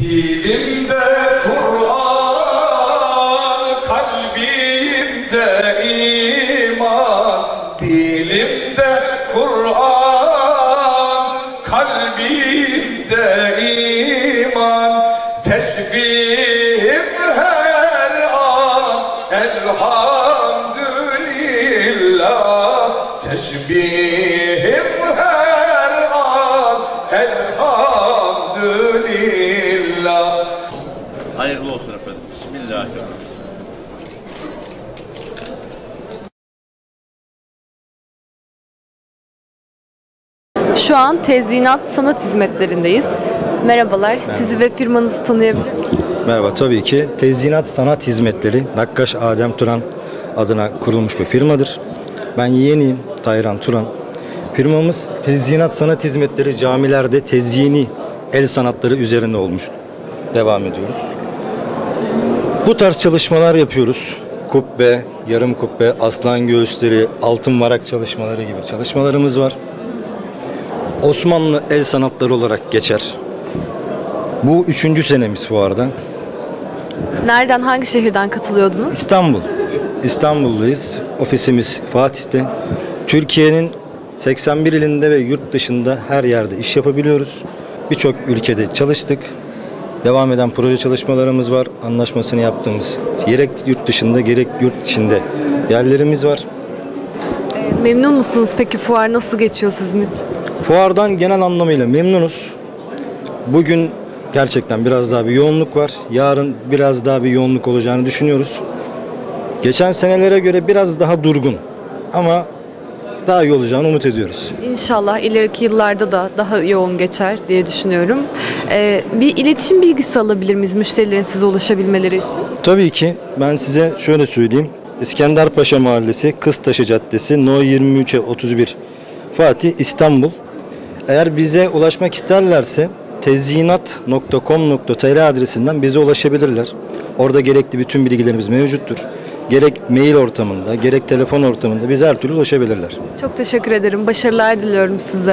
Dilimde Kur'an, kalbimde iman. Dilimde Kur'an, kalbimde iman. Tesbihim her an, elhamdülillah. Tesbihim Hayırlı olsun efendim. Bismillahirrahmanirrahim. Şu an tezyinat sanat hizmetlerindeyiz. Merhabalar, sizi ve firmanızı tanıyabilir miyim? Merhaba, tabii ki Tezyinat Sanat Hizmetleri Nakkaş Adem Turan adına kurulmuş bir firmadır. Ben yeğeniyim Tayran Turan. Firmamız Tezyinat Sanat Hizmetleri camilerde tezyini el sanatları üzerine olmuş. Devam ediyoruz. Bu tarz çalışmalar yapıyoruz. Kubbe, yarım kubbe, aslan göğüsleri, altın varak çalışmaları gibi çalışmalarımız var. Osmanlı el sanatları olarak geçer. Bu üçüncü senemiz bu arada. Nereden, hangi şehirden katılıyordunuz? İstanbul. İstanbul'dayız. Ofisimiz Fatih'te. Türkiye'nin 81 ilinde ve yurt dışında her yerde iş yapabiliyoruz. Birçok ülkede çalıştık. Devam eden proje çalışmalarımız var. Anlaşmasını yaptığımız gerek yurt dışında gerek yurt içinde yerlerimiz var. Memnun musunuz peki fuar nasıl geçiyor sizin için? Fuardan genel anlamıyla memnunuz. Bugün gerçekten biraz daha bir yoğunluk var. Yarın biraz daha bir yoğunluk olacağını düşünüyoruz. Geçen senelere göre biraz daha durgun ama daha iyi olacağını umut ediyoruz. İnşallah ileriki yıllarda da daha yoğun geçer diye düşünüyorum. Ee, bir iletişim bilgisi alabilir miyiz müşterilerin size ulaşabilmeleri için? Tabii ki ben size şöyle söyleyeyim. İskenderpaşa Mahallesi, Kıztaşı Caddesi, No 23'e 31, Fatih, İstanbul. Eğer bize ulaşmak isterlerse tezyinat.com.tr adresinden bize ulaşabilirler. Orada gerekli bütün bilgilerimiz mevcuttur. Gerek mail ortamında, gerek telefon ortamında bize her türlü ulaşabilirler. Çok teşekkür ederim. Başarılar diliyorum size.